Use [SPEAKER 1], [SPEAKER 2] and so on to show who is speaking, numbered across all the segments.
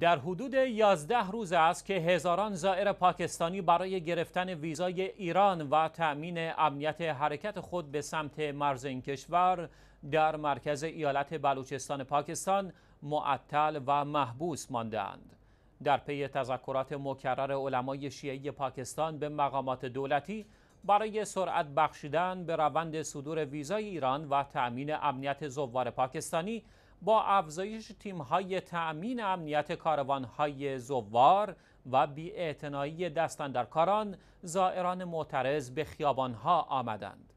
[SPEAKER 1] در حدود 11 روز است که هزاران زائر پاکستانی برای گرفتن ویزای ایران و تأمین امنیت حرکت خود به سمت مرز این کشور در مرکز ایالت بلوچستان پاکستان معطل و محبوس ماندهاند. در پی تذکرات مکرر علمای شیعی پاکستان به مقامات دولتی برای سرعت بخشیدن به روند صدور ویزای ایران و تأمین امنیت زوار پاکستانی با افزایش تیم‌های تأمین امنیت کاروانهای زوار و بی‌اعتنایی دستاندرکاران زائران معترض به خیابانها آمدند.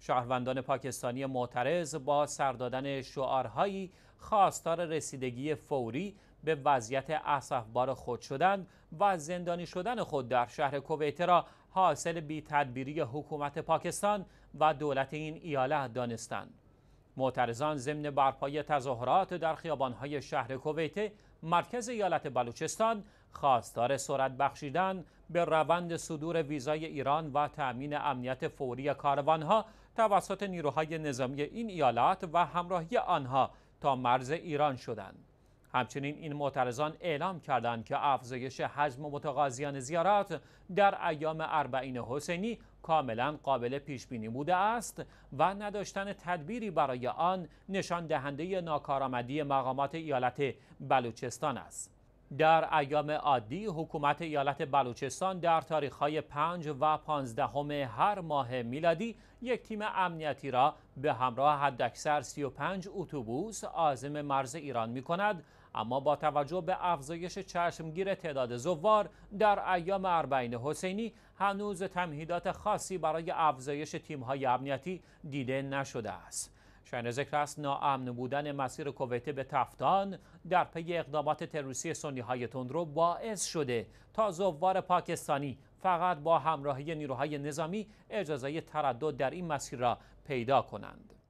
[SPEAKER 1] شهروندان پاکستانی معترض با سردادن شعارهایی خواستار رسیدگی فوری به وضعیت اسفبار خود شدند و زندانی شدن خود در شهر کویت را حاصل بی تدبیری حکومت پاکستان و دولت این ایالت دانستند. معترضان ضمن برپای تظاهرات در خیابانهای شهر کویت مرکز ایالت بلوچستان خواستار سرعت بخشیدن به روند صدور ویزای ایران و تأمین امنیت فوری کاروانها توسط نیروهای نظامی این ایالات و همراهی آنها تا مرز ایران شدند. همچنین این معترضان اعلام کردند که افزایش حجم متقاضیان زیارات در ایام اربعین حسینی کاملا قابل پیش بینی بوده است و نداشتن تدبیری برای آن نشان دهنده ناکارآمدی مقامات ایالت بلوچستان است. در ایام عادی حکومت ایالت بلوچستان در تاریخهای 5 و 15 هر ماه میلادی یک تیم امنیتی را به همراه حداکثر 35 اتوبوس عازم مرز ایران می کند اما با توجه به افزایش چشمگیر تعداد زوار در ایام اربعین حسینی هنوز تمهیدات خاصی برای افزایش تیم‌های امنیتی دیده نشده است. شاین ذکر است ناامن بودن مسیر کویت به تفتان در پی اقدامات تروریستی سنی های تندرو باعث شده تا زوار پاکستانی فقط با همراهی نیروهای نظامی اجازه تردد در این مسیر را پیدا کنند.